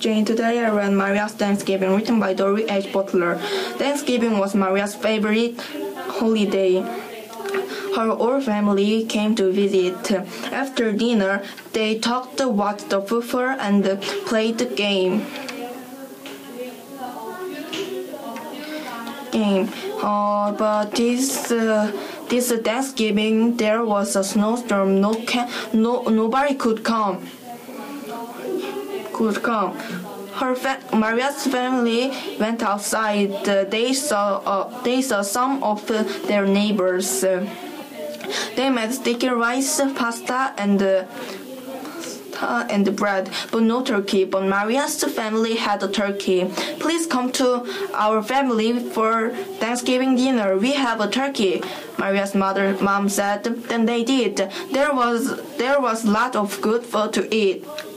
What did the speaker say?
Jane. Today I read Maria's Thanksgiving, written by Dori H. Butler. Thanksgiving was Maria's favorite holiday. Her whole family came to visit. After dinner, they talked, watched the football, and played the game. Game. Uh, but this uh, this Thanksgiving there was a snowstorm. No, can, no nobody could come could come. Her fa- Maria's family went outside. They saw uh, they saw some of their neighbors. They made sticky rice, pasta, and and bread, but no turkey. But Maria's family had a turkey. Please come to our family for Thanksgiving dinner. We have a turkey. Maria's mother, mom said. Then they did. There was there was a lot of good food to eat.